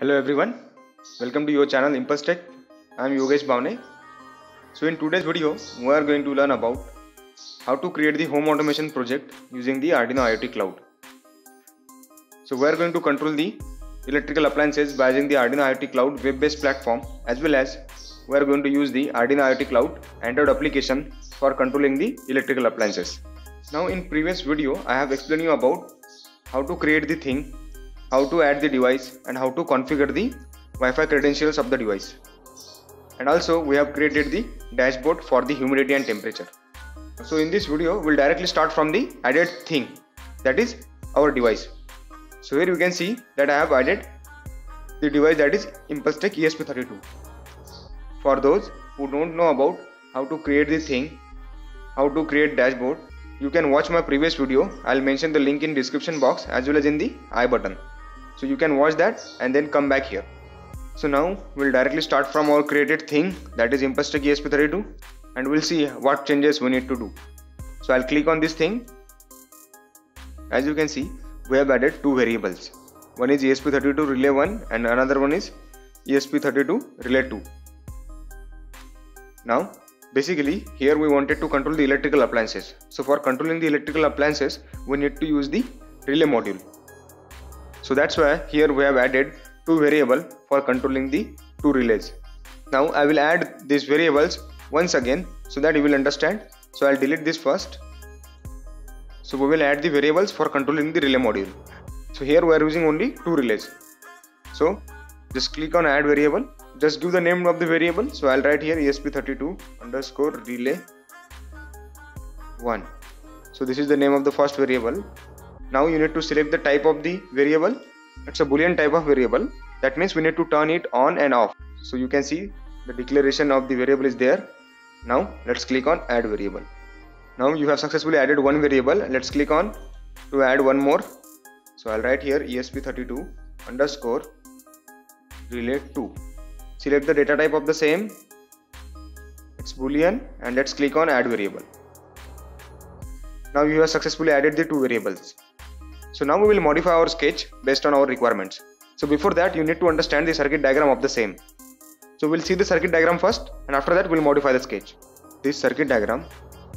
Hello everyone, welcome to your channel Impulse Tech. I am Yogesh Bhavne. So in today's video, we are going to learn about how to create the home automation project using the Arduino IoT Cloud. So we are going to control the electrical appliances by using the Arduino IoT Cloud web-based platform as well as we are going to use the Arduino IoT Cloud Android application for controlling the electrical appliances. Now in previous video, I have explained you about how to create the thing how to add the device and how to configure the Wi-Fi credentials of the device. And also we have created the dashboard for the humidity and temperature. So in this video we'll directly start from the added thing that is our device. So here you can see that I have added the device that is ImpulseTech ESP32. For those who don't know about how to create the thing, how to create dashboard, you can watch my previous video. I'll mention the link in description box as well as in the I button so you can watch that and then come back here. So now we'll directly start from our created thing that is ImpulseTech ESP32 and we'll see what changes we need to do. So I'll click on this thing. As you can see we have added two variables. One is ESP32 relay 1 and another one is ESP32 relay 2 now basically here we wanted to control the electrical appliances. So for controlling the electrical appliances we need to use the relay module so that's why here we have added two variable for controlling the two relays. Now I will add these variables once again so that you will understand. So I'll delete this first. So we will add the variables for controlling the relay module. So here we are using only two relays. So just click on add variable. Just give the name of the variable. So I'll write here ESP32 underscore relay 1. So this is the name of the first variable now you need to select the type of the variable. It's a boolean type of variable. That means we need to turn it on and off. So you can see the declaration of the variable is there. Now let's click on add variable. Now you have successfully added one variable. Let's click on to add one more. So i'll write here esp32 underscore relay 2 select the data type of the same. It's boolean and let's click on add variable. Now you have successfully added the two variables so now we will modify our sketch based on our requirements. So before that you need to understand the circuit diagram of the same. So we'll see the circuit diagram first and after that we'll modify the sketch. This circuit diagram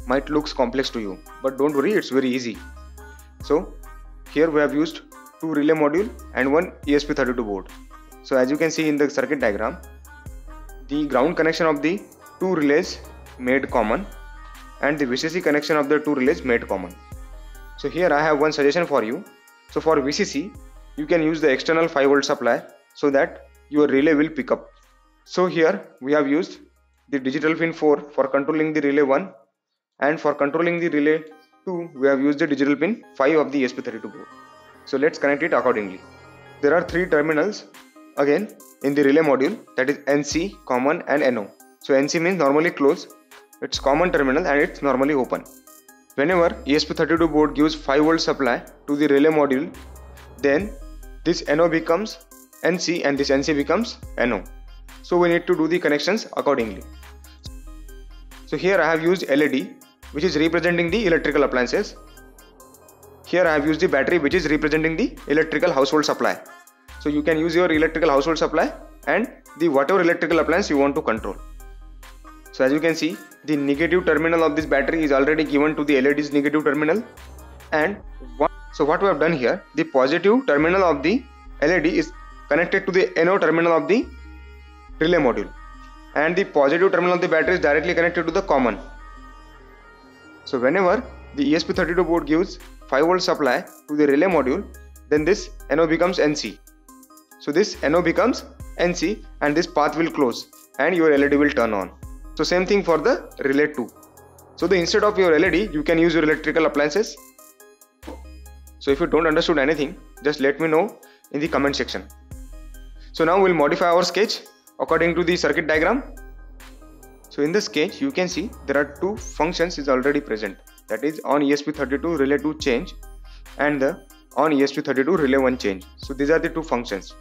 might looks complex to you but don't worry it's very easy. So here we have used two relay module and one ESP32 board. So as you can see in the circuit diagram the ground connection of the two relays made common and the VCC connection of the two relays made common. So here I have one suggestion for you. So for VCC, you can use the external 5 volt supply so that your relay will pick up. So here we have used the digital pin 4 for controlling the relay 1 and for controlling the relay 2 we have used the digital pin 5 of the ESP32 board. So let's connect it accordingly. There are three terminals again in the relay module that is NC, common and NO. So NC means normally closed, it's common terminal and it's normally open. Whenever ESP32 board gives 5 volt supply to the relay module, then this NO becomes NC and this NC becomes NO. So we need to do the connections accordingly. So here I have used LED which is representing the electrical appliances. Here I have used the battery which is representing the electrical household supply. So you can use your electrical household supply and the whatever electrical appliance you want to control. So as you can see the negative terminal of this battery is already given to the LED's negative terminal and one, so what we have done here the positive terminal of the LED is connected to the NO terminal of the relay module and the positive terminal of the battery is directly connected to the common. So whenever the ESP32 board gives 5 volt supply to the relay module then this NO becomes NC. So this NO becomes NC and this path will close and your LED will turn on. So same thing for the relay 2. So the instead of your LED, you can use your electrical appliances. So if you don't understood anything, just let me know in the comment section. So now we'll modify our sketch according to the circuit diagram. So in the sketch, you can see there are two functions is already present. That is on ESP32 relay 2 change and the on ESP32 relay 1 change. So these are the two functions.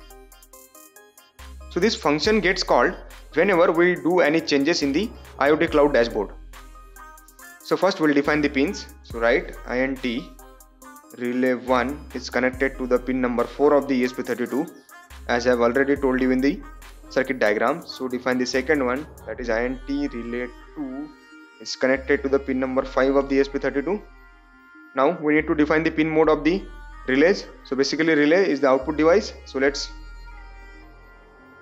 So this function gets called whenever we do any changes in the IoT cloud dashboard. So first we'll define the pins. So write int relay 1 is connected to the pin number 4 of the ESP32 as I have already told you in the circuit diagram. So define the second one that is INT relay 2 is connected to the pin number 5 of the ESP32. Now we need to define the pin mode of the relays. So basically relay is the output device. So let's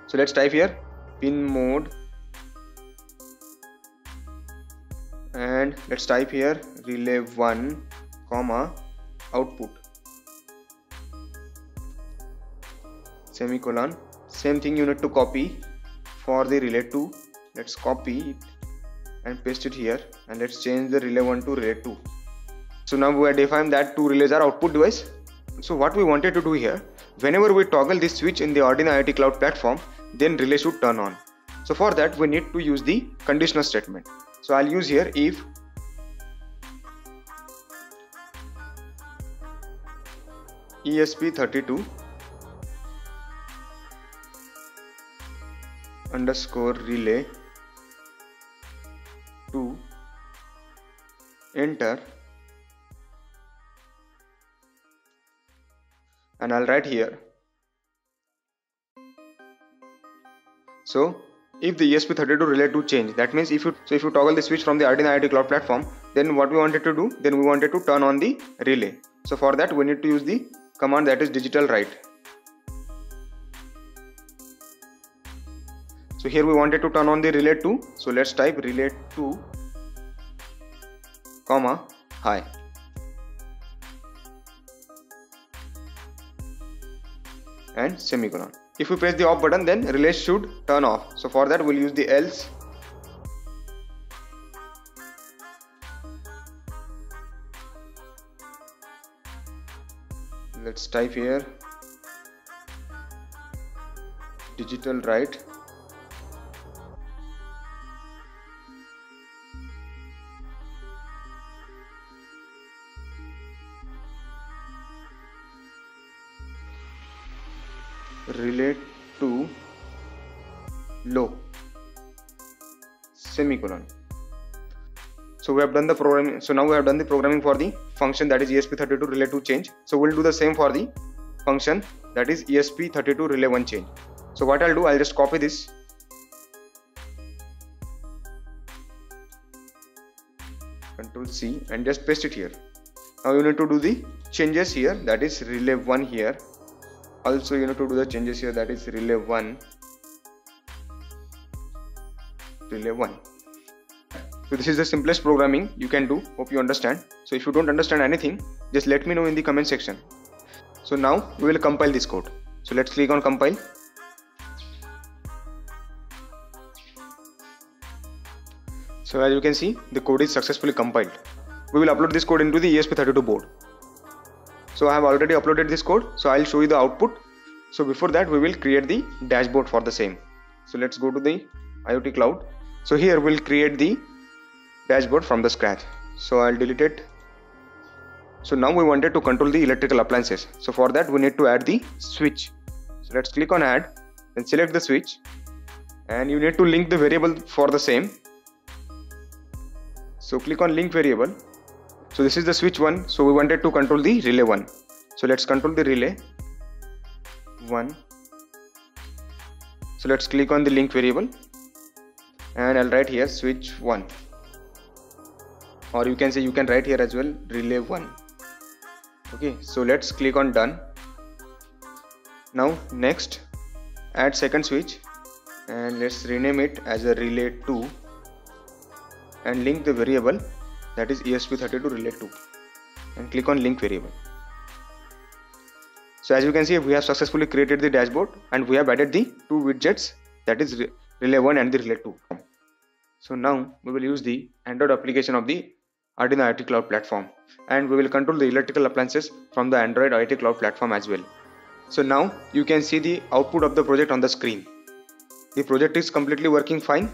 so let's type here pin mode. And let's type here relay 1 comma output. Semicolon. Same thing you need to copy for the relay 2 let's copy it and paste it here. And let's change the relay 1 to relay 2 so now we have defined that two relays are output device. So what we wanted to do here whenever we toggle this switch in the Arduino IoT Cloud platform then relay should turn on. So for that we need to use the conditional statement. So I'll use here if ESP32 underscore relay to enter. And I'll write here so if the ESP32 relay 2 change that means if you so if you toggle the switch from the Arduino IoT cloud platform then what we wanted to do then we wanted to turn on the relay. So for that we need to use the command that is digital write. So here we wanted to turn on the relay 2 so let's type relay 2 comma high and semicolon if we press the off button then relay should turn off. So for that we'll use the else. Let's type here. Digital write relate to low semicolon. So we have done the programming so now we have done the programming for the function that is esp32 relay 2 change. So we'll do the same for the function that is esp32 relay 1 change. So what i'll do i'll just copy this. Control c and just paste it here. Now you need to do the changes here that is relay 1 here also you need to do the changes here that is relay 1 relay 1 so this is the simplest programming you can do. Hope you understand. So if you don't understand anything just let me know in the comment section. So now we will compile this code. So let's click on compile. So as you can see the code is successfully compiled. We will upload this code into the ESP32 board so I have already uploaded this code. So I'll show you the output. So before that we will create the dashboard for the same. So let's go to the IoT cloud. So here we'll create the dashboard from the scratch. So I'll delete it. So now we wanted to control the electrical appliances. So for that we need to add the switch. So let's click on add then select the switch. And you need to link the variable for the same. So click on link variable so this is the switch one. So we wanted to control the relay one. So let's control the relay one. So let's click on the link variable. And I'll write here switch one. Or you can say you can write here as well relay one. Okay so let's click on done. Now next add second switch. And let's rename it as a relay 2 and link the variable that is ESP32 relay 2 and click on link variable. So as you can see we have successfully created the dashboard and we have added the two widgets that is relay 1 and the relay 2. So now we will use the Android application of the Arduino IoT Cloud platform and we will control the electrical appliances from the Android IoT Cloud platform as well. So now you can see the output of the project on the screen. The project is completely working fine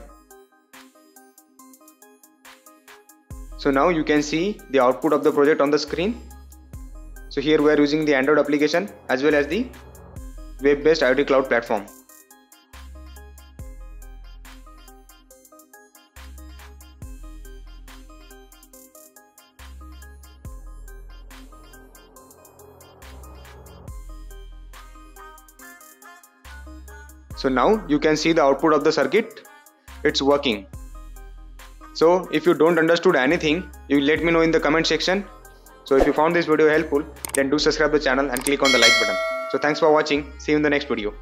so now you can see the output of the project on the screen. So here we are using the android application as well as the web based iot cloud platform. So now you can see the output of the circuit. It's working so if you don't understood anything you let me know in the comment section. So if you found this video helpful then do subscribe the channel and click on the like button. So thanks for watching. See you in the next video